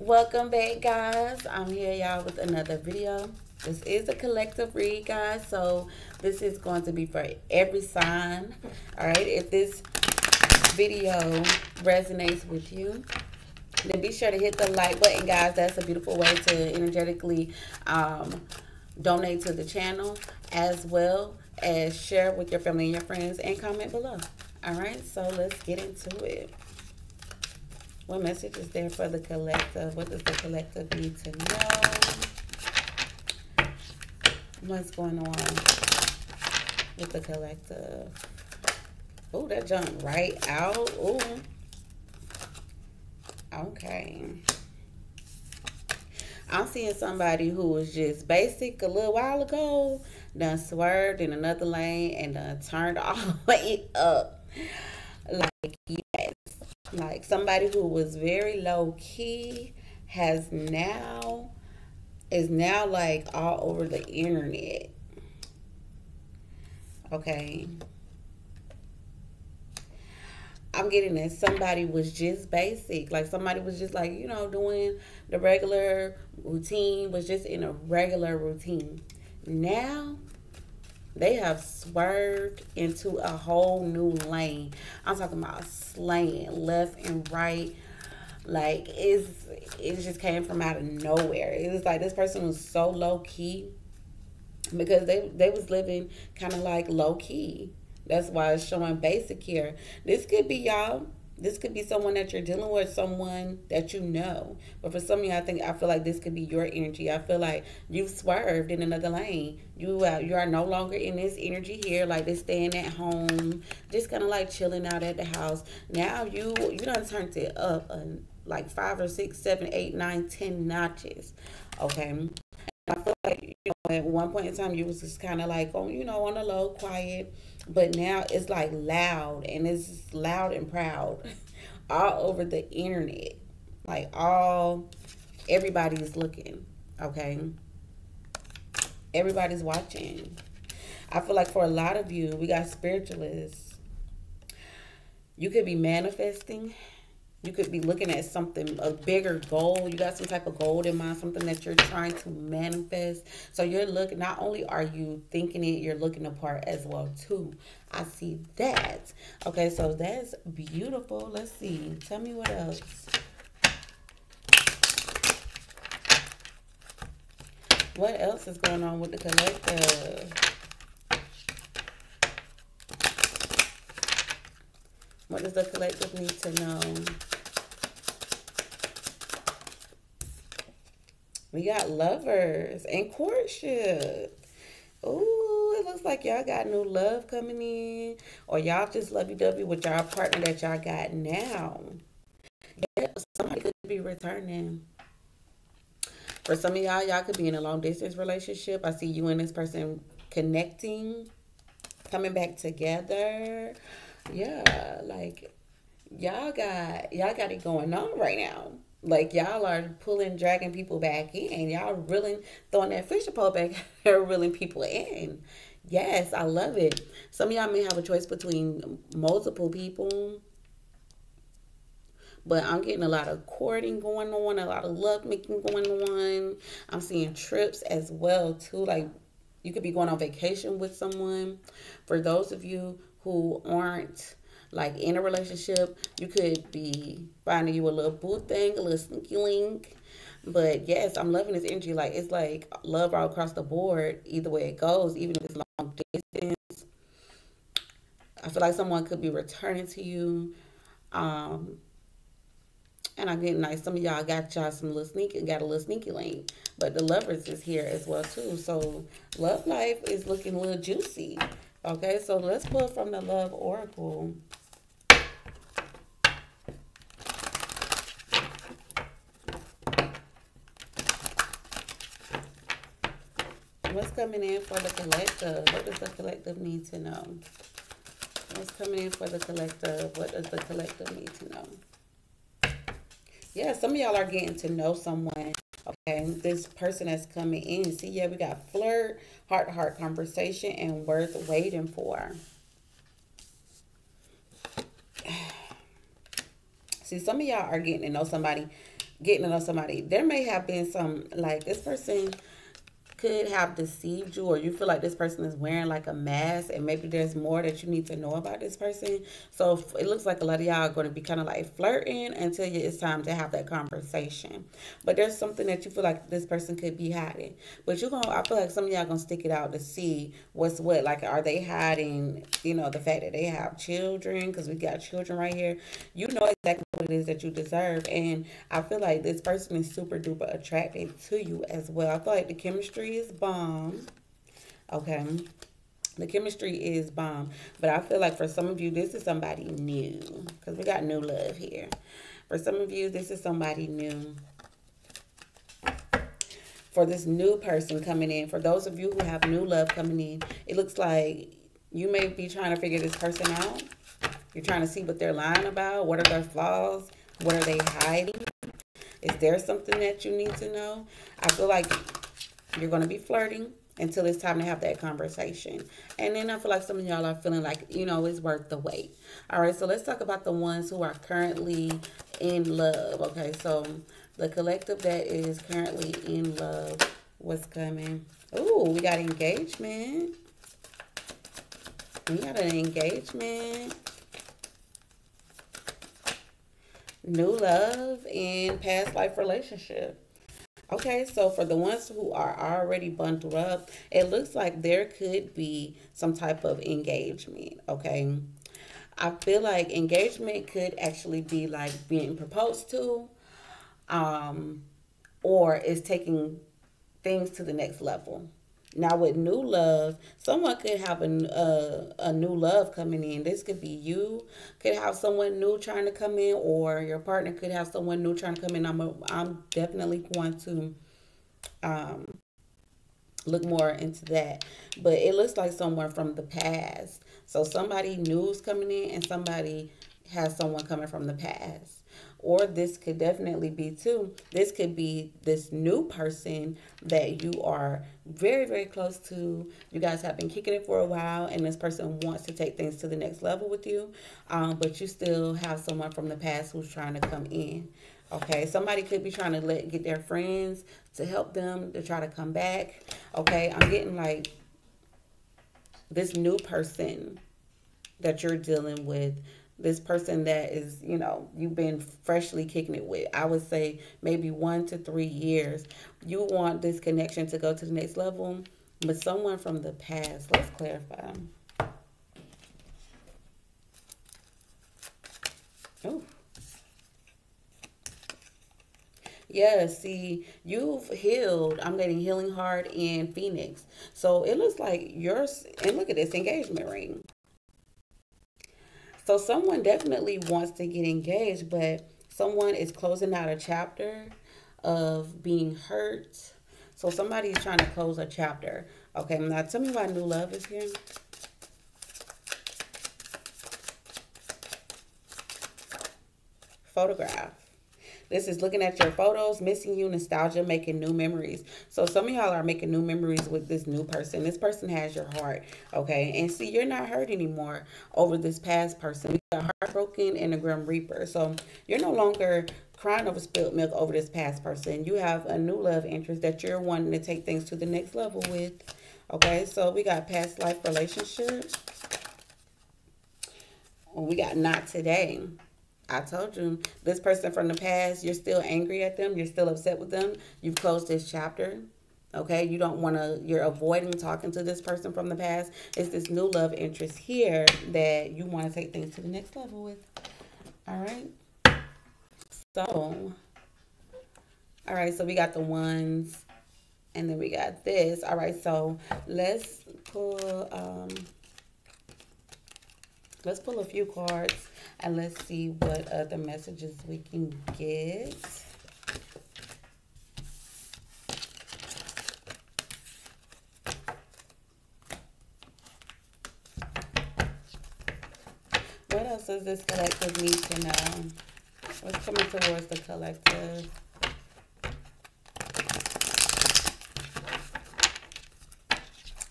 welcome back guys. I'm here y'all with another video. This is a collective read guys so this is going to be for every sign. All right if this video resonates with you then be sure to hit the like button guys. That's a beautiful way to energetically um, donate to the channel as well as share with your family and your friends and comment below. All right so let's get into it what message is there for the collective? What does the collective need to know? What's going on with the collective? Oh, that jumped right out. Oh. Okay. I'm seeing somebody who was just basic a little while ago, done swerved in another lane and done turned all the way up. Like, like somebody who was very low key has now is now like all over the internet. Okay. I'm getting that somebody was just basic. Like somebody was just like, you know, doing the regular routine, was just in a regular routine. Now they have swerved into a whole new lane. I'm talking about slaying left and right. Like it's it just came from out of nowhere. It was like this person was so low key because they they was living kind of like low key. That's why it's showing basic here. This could be y'all this could be someone that you're dealing with, someone that you know. But for some of you, I think I feel like this could be your energy. I feel like you've swerved in another lane. You uh, you are no longer in this energy here, like this staying at home, just kind of like chilling out at the house. Now you you done turned it up uh, like five or six, seven, eight, nine, ten notches. Okay. I feel like you know, at one point in time you was just kind of like on you know on a low, quiet but now it's like loud and it's loud and proud all over the internet. Like all everybody's looking, okay? Everybody's watching. I feel like for a lot of you, we got spiritualists. You could be manifesting you could be looking at something, a bigger goal. You got some type of goal in mind, something that you're trying to manifest. So you're looking, not only are you thinking it, you're looking apart as well too. I see that. Okay, so that's beautiful. Let's see. Tell me what else. What else is going on with the collective? What does the collective need to know? We got lovers and courtship. Ooh, it looks like y'all got new love coming in. Or y'all just lovey-dovey with y'all partner that y'all got now. Yeah, somebody could be returning. For some of y'all, y'all could be in a long distance relationship. I see you and this person connecting, coming back together yeah, like y'all got y'all got it going on right now. Like y'all are pulling, dragging people back in. Y'all really throwing that fishing pole back reeling people in. Yes, I love it. Some of y'all may have a choice between multiple people. But I'm getting a lot of courting going on, a lot of love making going on. I'm seeing trips as well too. Like you could be going on vacation with someone. For those of you who aren't like in a relationship, you could be finding you a little boo thing, a little sneaky link. But yes, I'm loving this energy. Like it's like love all across the board, either way it goes, even if it's long distance. I feel like someone could be returning to you. Um, and I'm getting nice. Some of y'all got y'all some little sneaky, got a little sneaky link. But the lovers is here as well too. So love life is looking a little juicy. Okay, so let's pull from the Love Oracle. What's coming in for the collective? What does the collective need to know? What's coming in for the collective? What does the collective need to know? Yeah, some of y'all are getting to know someone Okay, this person that's coming in. See, yeah, we got flirt, heart to heart conversation, and worth waiting for. See, some of y'all are getting to know somebody getting to know somebody. There may have been some like this person could have deceived you or you feel like this person is wearing like a mask and maybe there's more that you need to know about this person. So it looks like a lot of y'all are going to be kind of like flirting until it's time to have that conversation. But there's something that you feel like this person could be hiding. But you're going to, I feel like some of y'all going to stick it out to see what's what. Like, are they hiding, you know, the fact that they have children? Because we got children right here. You know exactly what it is that you deserve. And I feel like this person is super duper attracted to you as well. I feel like the chemistry is bomb. Okay. The chemistry is bomb. But I feel like for some of you, this is somebody new. Because we got new love here. For some of you, this is somebody new. For this new person coming in, for those of you who have new love coming in, it looks like you may be trying to figure this person out. You're trying to see what they're lying about. What are their flaws? What are they hiding? Is there something that you need to know? I feel like you're going to be flirting until it's time to have that conversation. And then I feel like some of y'all are feeling like, you know, it's worth the wait. All right, so let's talk about the ones who are currently in love. Okay, so the collective that is currently in love, what's coming? Ooh, we got engagement. We got an engagement. New love and past life relationship. Okay, so for the ones who are already bundled up, it looks like there could be some type of engagement. Okay, I feel like engagement could actually be like being proposed to, um, or is taking things to the next level. Now with new love, someone could have a, a, a new love coming in. This could be you, could have someone new trying to come in, or your partner could have someone new trying to come in. I'm a, I'm definitely going to um, look more into that. But it looks like someone from the past. So somebody new is coming in, and somebody has someone coming from the past or this could definitely be too. This could be this new person that you are very very close to. You guys have been kicking it for a while and this person wants to take things to the next level with you um, but you still have someone from the past who's trying to come in. Okay somebody could be trying to let get their friends to help them to try to come back. Okay i'm getting like this new person that you're dealing with this person that is, you know, you've been freshly kicking it with. I would say maybe one to three years. You want this connection to go to the next level, but someone from the past. Let's clarify. Oh. Yeah, see, you've healed. I'm getting healing heart in Phoenix. So it looks like yours, and look at this engagement ring. So someone definitely wants to get engaged, but someone is closing out a chapter of being hurt. So somebody is trying to close a chapter. Okay, now tell me why new love is here. Photograph. This is looking at your photos, missing you, nostalgia, making new memories. So some of y'all are making new memories with this new person. This person has your heart, okay? And see, you're not hurt anymore over this past person. We got heartbroken and a grim reaper. So you're no longer crying over spilled milk over this past person. You have a new love interest that you're wanting to take things to the next level with. Okay, so we got past life relationships. We got not today. I told you, this person from the past, you're still angry at them. You're still upset with them. You've closed this chapter. Okay, you don't want to, you're avoiding talking to this person from the past. It's this new love interest here that you want to take things to the next level with. All right. So, all right, so we got the ones and then we got this. All right, so let's pull, um, let's pull a few cards and let's see what other messages we can get. What else does this collective need to know? What's coming towards the collective?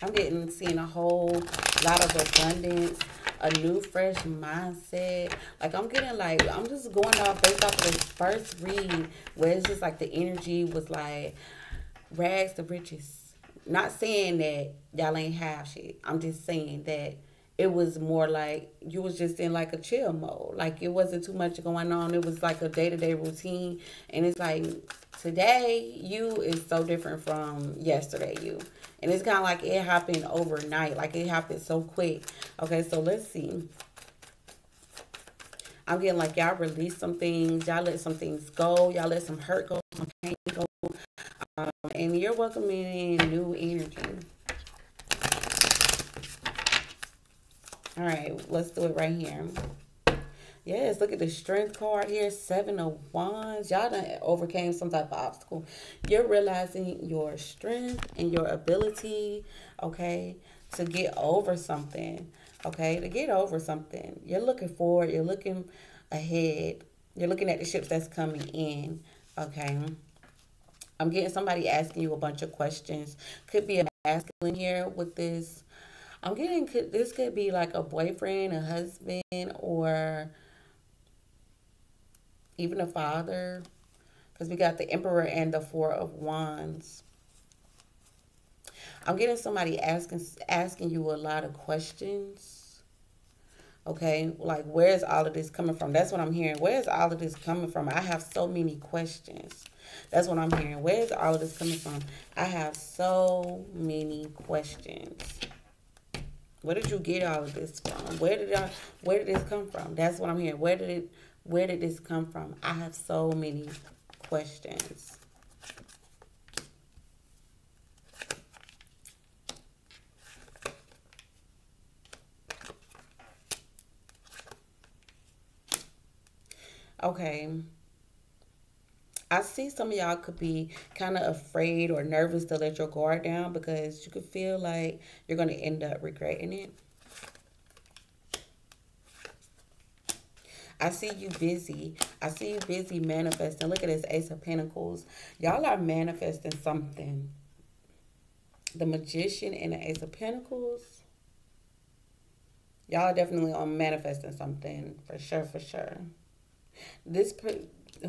I'm getting seeing a whole lot of abundance a new fresh mindset. Like I'm getting like I'm just going off based off of this first read where it's just like the energy was like rags to riches. Not saying that y'all ain't have shit. I'm just saying that it was more like you was just in like a chill mode. Like it wasn't too much going on. It was like a day to day routine. And it's like today you is so different from yesterday you. And it's kind of like it happened overnight. Like it happened so quick. Okay, so let's see. I'm getting like y'all release some things. Y'all let some things go. Y'all let some hurt go, some pain go. Um, and you're welcoming in new energy. All right, let's do it right here. Yes, look at the strength card here. Seven of Wands. Y'all done overcame some type of obstacle. You're realizing your strength and your ability, okay, to get over something, okay, to get over something. You're looking forward. You're looking ahead. You're looking at the ships that's coming in, okay. I'm getting somebody asking you a bunch of questions. Could be a masculine here with this I'm getting Could this could be like a boyfriend, a husband, or even a father, because we got the Emperor and the Four of Wands. I'm getting somebody asking asking you a lot of questions. Okay, like where's all of this coming from? That's what I'm hearing. Where's all of this coming from? I have so many questions. That's what I'm hearing. Where's all of this coming from? I have so many questions. Where did you get all of this from? Where did I where did this come from? That's what I'm hearing. Where did it where did this come from? I have so many questions. Okay. I see some of y'all could be kind of afraid or nervous to let your guard down because you could feel like you're going to end up regretting it. I see you busy. I see you busy manifesting. Look at this Ace of Pentacles. Y'all are manifesting something. The Magician and the Ace of Pentacles. Y'all are definitely on manifesting something for sure, for sure. This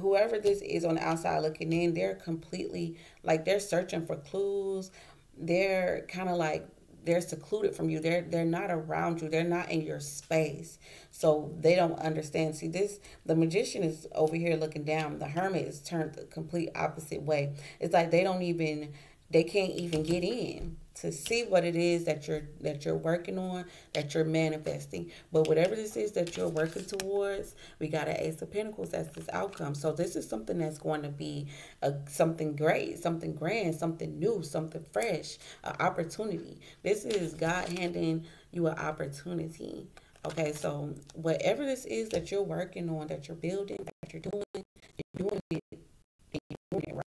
whoever this is on the outside looking in, they're completely like they're searching for clues. They're kind of like they're secluded from you. They're they're not around you. They're not in your space. So they don't understand. See this the magician is over here looking down. The hermit is turned the complete opposite way. It's like they don't even they can't even get in to see what it is that you're that you're working on, that you're manifesting. But whatever this is that you're working towards, we got an Ace of Pentacles as this outcome. So this is something that's going to be a, something great, something grand, something new, something fresh, an opportunity. This is God handing you an opportunity. Okay, so whatever this is that you're working on, that you're building, that you're doing, you're doing it, you're doing it right.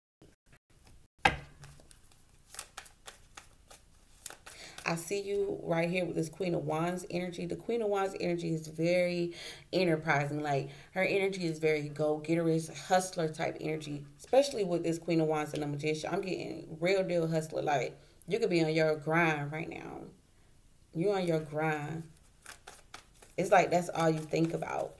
I see you right here with this Queen of Wands energy. The Queen of Wands energy is very enterprising. Like her energy is very go-getterish, hustler type energy, especially with this Queen of Wands and the Magician. I'm getting real deal hustler. Like you could be on your grind right now. You on your grind. It's like that's all you think about.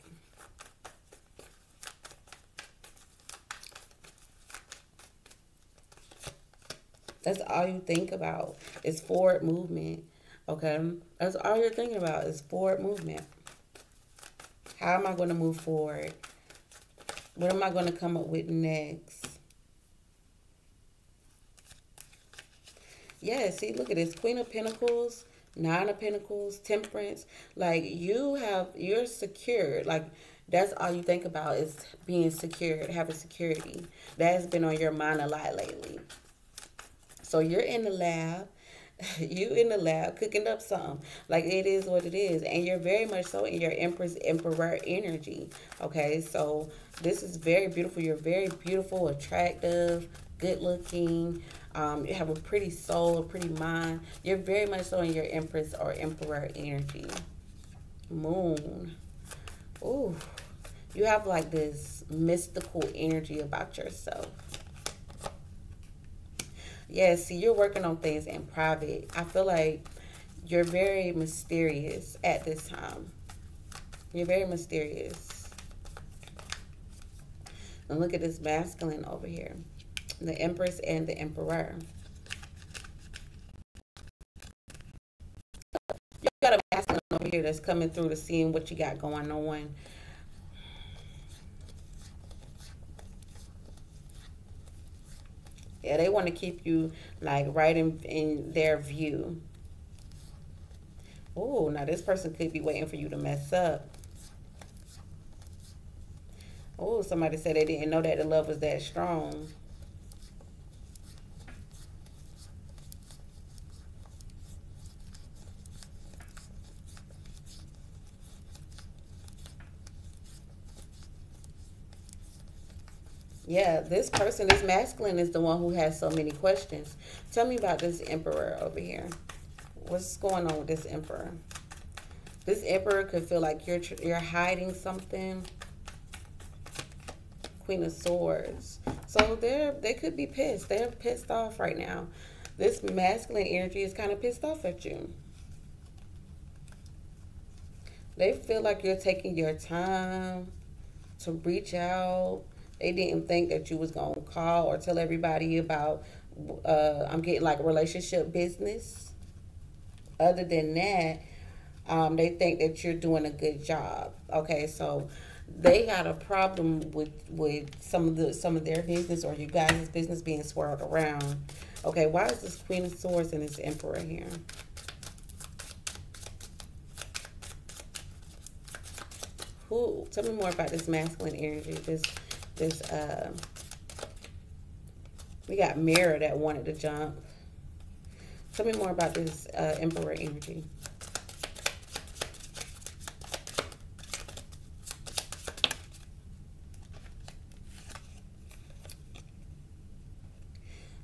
That's all you think about is forward movement. Okay? That's all you're thinking about is forward movement. How am I going to move forward? What am I going to come up with next? Yeah, see, look at this. Queen of Pentacles, Nine of Pentacles, Temperance. Like, you have, you're secured. Like, that's all you think about is being secured, having security. That has been on your mind a lot lately. So you're in the lab. You in the lab cooking up something. Like it is what it is. And you're very much so in your Empress Emperor energy. Okay, so this is very beautiful. You're very beautiful, attractive, good looking. Um, you have a pretty soul, a pretty mind. You're very much so in your Empress or Emperor energy. Moon. Ooh. You have like this mystical energy about yourself. Yeah, see, you're working on things in private. I feel like you're very mysterious at this time. You're very mysterious. And look at this masculine over here. The Empress and the Emperor. You got a masculine over here that's coming through to seeing what you got going on. Yeah, they want to keep you like right in, in their view. Oh, now this person could be waiting for you to mess up. Oh, somebody said they didn't know that the love was that strong. Yeah, this person, this masculine, is the one who has so many questions. Tell me about this emperor over here. What's going on with this emperor? This emperor could feel like you're you're hiding something. Queen of Swords. So they're they could be pissed. They're pissed off right now. This masculine energy is kind of pissed off at you. They feel like you're taking your time to reach out they didn't think that you was gonna call or tell everybody about uh, I'm getting like relationship business. Other than that, um, they think that you're doing a good job. Okay, so they got a problem with with some of the some of their business or you guys' business being swirled around. Okay, why is this Queen of Swords and this Emperor here? Who? Tell me more about this masculine energy. This this uh, we got mirror that wanted to jump. Tell me more about this uh, emperor energy.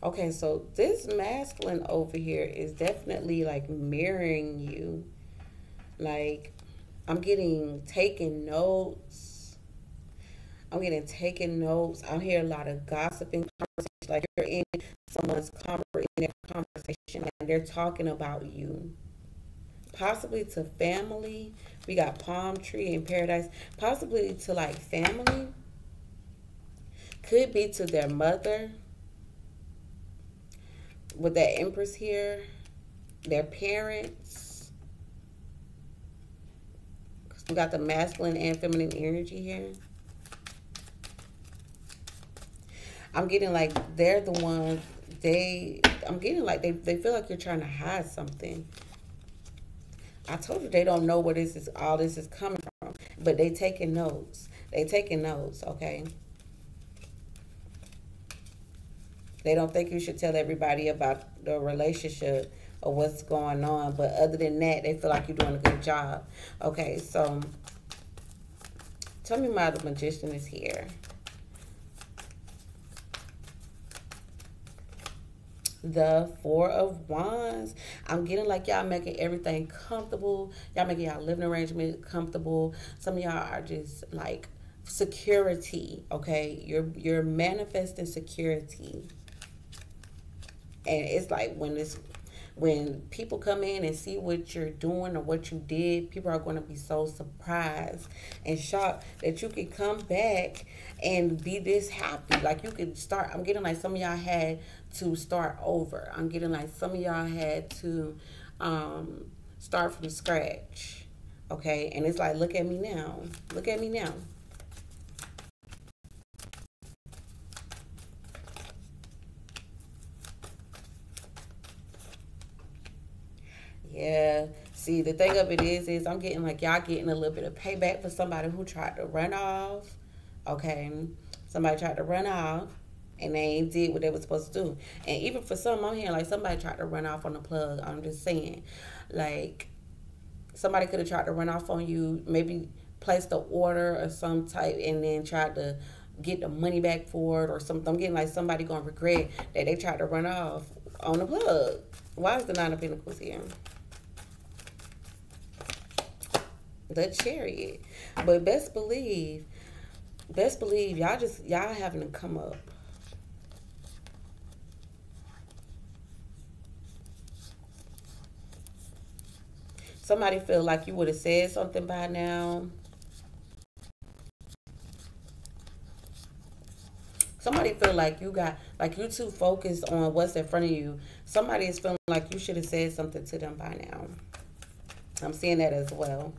Okay, so this masculine over here is definitely like mirroring you. Like, I'm getting taking notes I'm getting taking notes. I hear a lot of gossiping conversation. Like you're in someone's conversation and they're talking about you. Possibly to family. We got palm tree in paradise. Possibly to like family. Could be to their mother. With that empress here. Their parents. We got the masculine and feminine energy here. I'm getting like they're the ones they I'm getting like they, they feel like you're trying to hide something. I told you they don't know where this is all this is coming from. But they taking notes. They taking notes, okay? They don't think you should tell everybody about the relationship or what's going on. But other than that, they feel like you're doing a good job. Okay, so tell me why the magician is here. The four of wands. I'm getting like y'all making everything comfortable. Y'all making y'all living arrangement comfortable. Some of y'all are just like security okay? You're you're manifesting security. And it's like when this when people come in and see what you're doing or what you did, people are going to be so surprised and shocked that you could come back and be this happy. Like you could start, I'm getting like some of y'all had to start over. I'm getting like some of y'all had to um, start from scratch. Okay. And it's like, look at me now. Look at me now. Yeah. See, the thing of it is, is I'm getting like y'all getting a little bit of payback for somebody who tried to run off. Okay. Somebody tried to run off and they ain't did what they were supposed to do. And even for some on here, like somebody tried to run off on the plug. I'm just saying, like somebody could have tried to run off on you, maybe placed the order or some type, and then tried to get the money back for it or something. I'm getting like somebody gonna regret that they tried to run off on the plug. Why is the nine of pentacles here? The chariot. But best believe, best believe y'all just y'all having to come up Somebody feel like you would have said something by now. Somebody feel like you got like you too focused on what's in front of you. Somebody is feeling like you should have said something to them by now. I'm seeing that as well.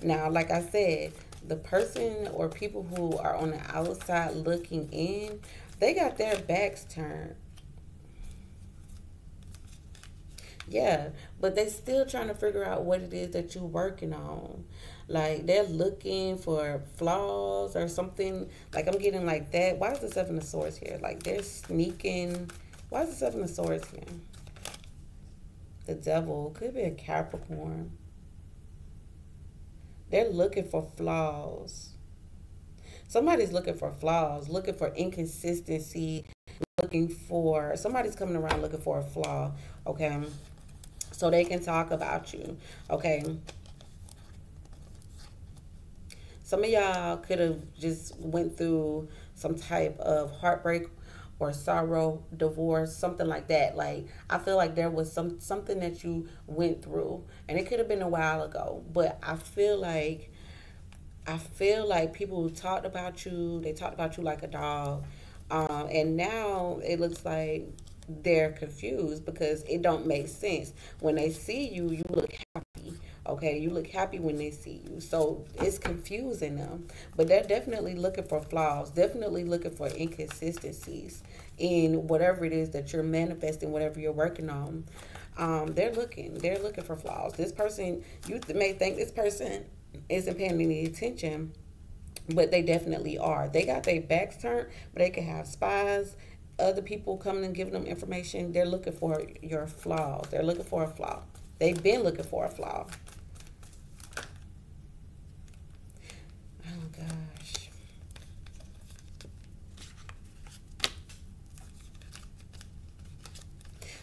Now, like I said, the person or people who are on the outside looking in, they got their backs turned. Yeah, but they still trying to figure out what it is that you're working on. Like they're looking for flaws or something. Like I'm getting like that. Why is the seven of swords here? Like they're sneaking. Why is the seven of swords here? The devil could be a Capricorn. They're looking for flaws. Somebody's looking for flaws, looking for inconsistency, looking for somebody's coming around looking for a flaw. Okay, so they can talk about you. Okay some of y'all could have just went through some type of heartbreak or sorrow, divorce, something like that. Like I feel like there was some something that you went through, and it could have been a while ago. But I feel like I feel like people talked about you. They talked about you like a dog, um, and now it looks like they're confused because it don't make sense when they see you. You look happy Okay, you look happy when they see you. So it's confusing them. But they're definitely looking for flaws, definitely looking for inconsistencies in whatever it is that you're manifesting, whatever you're working on. Um, they're looking, they're looking for flaws. This person, you may think this person isn't paying any attention, but they definitely are. They got their backs turned, but they can have spies, other people coming and giving them information. They're looking for your flaws. They're looking for a flaw. They've been looking for a flaw. Oh gosh.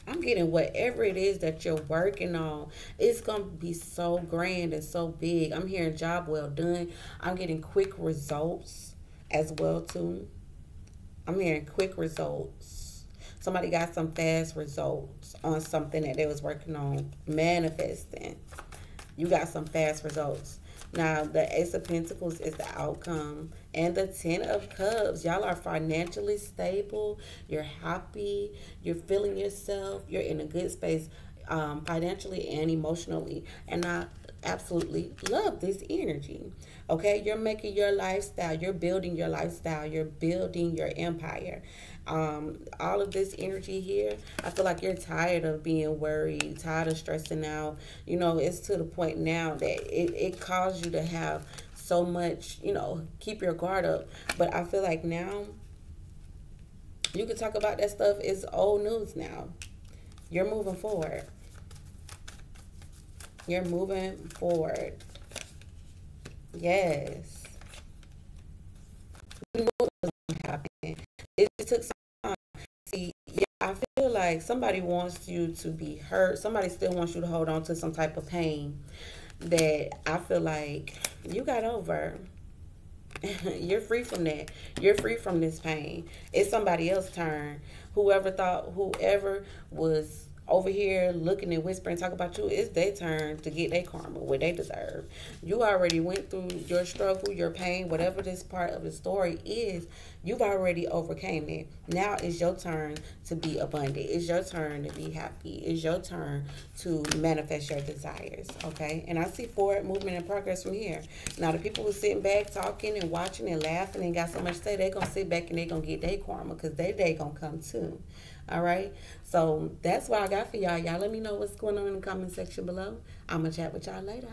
I'm getting whatever it is that you're working on. It's going to be so grand and so big. I'm hearing job well done. I'm getting quick results as well too. I'm hearing quick results. Somebody got some fast results on something that they was working on manifesting. You got some fast results. Now the ace of pentacles is the outcome and the ten of cups. Y'all are financially stable. You're happy. You're feeling yourself. You're in a good space um, financially and emotionally. And i absolutely love this energy okay you're making your lifestyle you're building your lifestyle you're building your empire um, all of this energy here, I feel like you're tired of being worried, tired of stressing out. You know, it's to the point now that it, it caused you to have so much, you know, keep your guard up. But I feel like now you can talk about that stuff. It's old news now. You're moving forward. You're moving forward. Yes. You happen. It, it took See, yeah, I feel like somebody wants you to be hurt. Somebody still wants you to hold on to some type of pain that I feel like you got over. You're free from that. You're free from this pain. It's somebody else's turn. Whoever thought, whoever was over here looking and whispering talk about you. It's their turn to get their karma what they deserve. You already went through your struggle your pain whatever this part of the story is you've already overcame it. Now it's your turn to be abundant. It's your turn to be happy. It's your turn to manifest your desires okay? And i see forward movement and progress from here. Now the people who sitting back talking and watching and laughing and got so much to say they're gonna sit back and they're gonna get their karma because their day gonna come too all right. So that's what I got for y'all. Y'all let me know what's going on in the comment section below. I'm going to chat with y'all later.